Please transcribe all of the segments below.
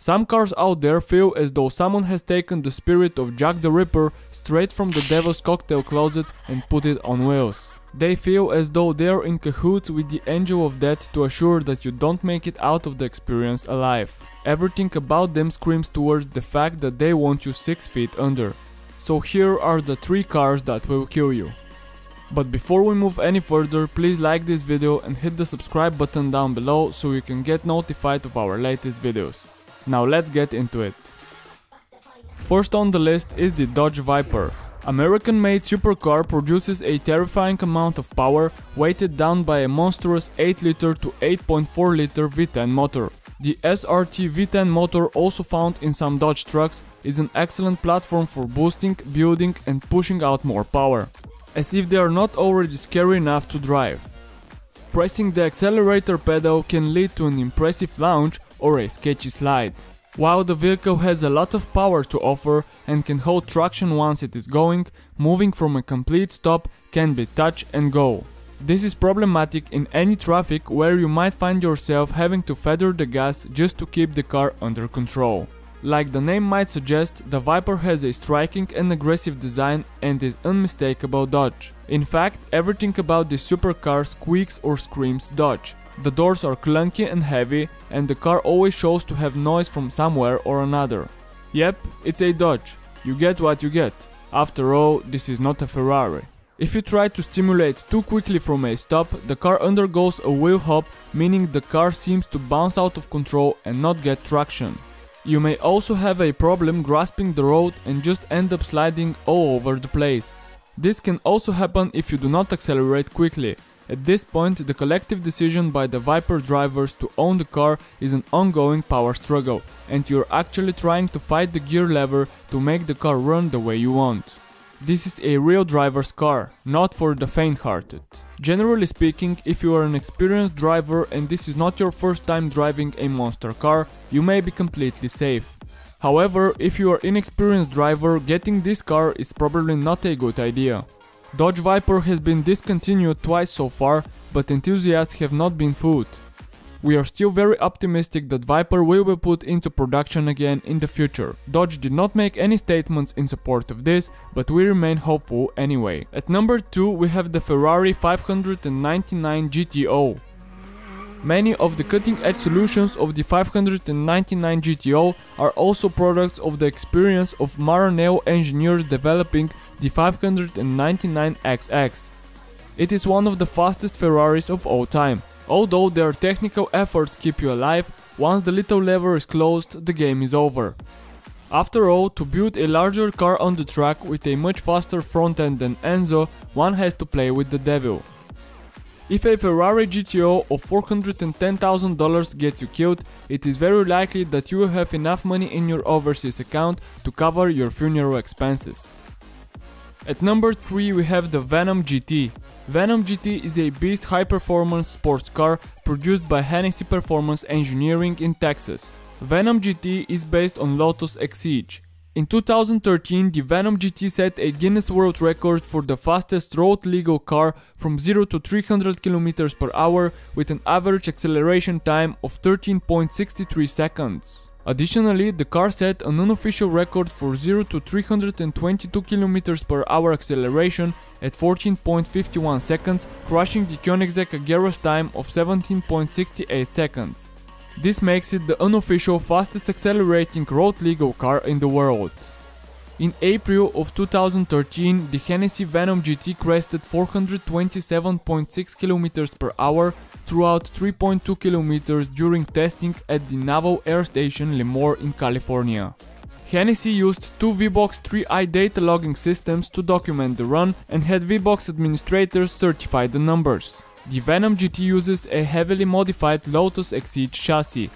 Some cars out there feel as though someone has taken the spirit of Jack the Ripper straight from the devil's cocktail closet and put it on wheels. They feel as though they are in cahoots with the angel of death to assure that you don't make it out of the experience alive. Everything about them screams towards the fact that they want you 6 feet under. So here are the 3 cars that will kill you. But before we move any further, please like this video and hit the subscribe button down below so you can get notified of our latest videos. Now let's get into it. First on the list is the Dodge Viper. American-made supercar produces a terrifying amount of power weighted down by a monstrous 8-liter to 8.4-liter V10 motor. The SRT V10 motor also found in some Dodge trucks is an excellent platform for boosting, building and pushing out more power. As if they are not already scary enough to drive. Pressing the accelerator pedal can lead to an impressive launch or a sketchy slide. While the vehicle has a lot of power to offer and can hold traction once it is going, moving from a complete stop can be touch and go. This is problematic in any traffic where you might find yourself having to feather the gas just to keep the car under control. Like the name might suggest, the Viper has a striking and aggressive design and is unmistakable Dodge. In fact, everything about this supercar squeaks or screams Dodge. The doors are clunky and heavy and the car always shows to have noise from somewhere or another. Yep, it's a Dodge. You get what you get. After all, this is not a Ferrari. If you try to stimulate too quickly from a stop, the car undergoes a wheel hop, meaning the car seems to bounce out of control and not get traction. You may also have a problem grasping the road and just end up sliding all over the place. This can also happen if you do not accelerate quickly, at this point, the collective decision by the Viper drivers to own the car is an ongoing power struggle, and you're actually trying to fight the gear lever to make the car run the way you want. This is a real driver's car, not for the faint-hearted. Generally speaking, if you are an experienced driver and this is not your first time driving a monster car, you may be completely safe. However, if you are inexperienced driver, getting this car is probably not a good idea. Dodge Viper has been discontinued twice so far, but enthusiasts have not been fooled. We are still very optimistic that Viper will be put into production again in the future. Dodge did not make any statements in support of this, but we remain hopeful anyway. At number 2 we have the Ferrari 599 GTO. Many of the cutting-edge solutions of the 599 GTO are also products of the experience of Maranello engineers developing the 599XX. It is one of the fastest Ferraris of all time. Although their technical efforts keep you alive, once the little lever is closed, the game is over. After all, to build a larger car on the track with a much faster front end than Enzo, one has to play with the devil. If a Ferrari GTO of $410,000 gets you killed, it is very likely that you will have enough money in your overseas account to cover your funeral expenses. At number 3 we have the Venom GT. Venom GT is a beast high-performance sports car produced by Hennessy Performance Engineering in Texas. Venom GT is based on Lotus Exige. In 2013, the Venom GT set a Guinness World Record for the fastest road legal car from 0 to 300 km per hour with an average acceleration time of 13.63 seconds. Additionally, the car set an unofficial record for 0 to 322 km per hour acceleration at 14.51 seconds, crushing the Koenigsegg Agera's time of 17.68 seconds. This makes it the unofficial fastest accelerating road legal car in the world. In April of 2013, the Hennessy Venom GT crested 427.6 km per hour throughout 3.2 km during testing at the Naval Air Station Lemoore in California. Hennessy used two VBOX 3i data logging systems to document the run and had VBOX administrators certify the numbers. The Venom GT uses a heavily modified Lotus Exige chassis.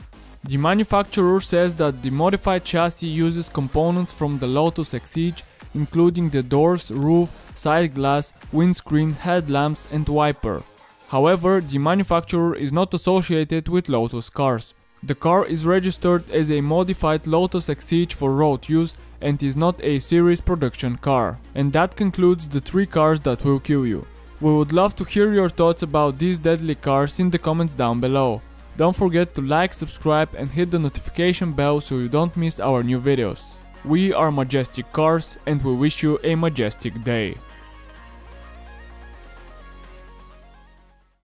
The manufacturer says that the modified chassis uses components from the Lotus Exige including the doors, roof, side glass, windscreen, headlamps and wiper. However, the manufacturer is not associated with Lotus cars. The car is registered as a modified Lotus Exige for road use and is not a series production car. And that concludes the 3 cars that will kill you. We would love to hear your thoughts about these deadly cars in the comments down below. Don't forget to like, subscribe and hit the notification bell so you don't miss our new videos. We are Majestic Cars and we wish you a majestic day.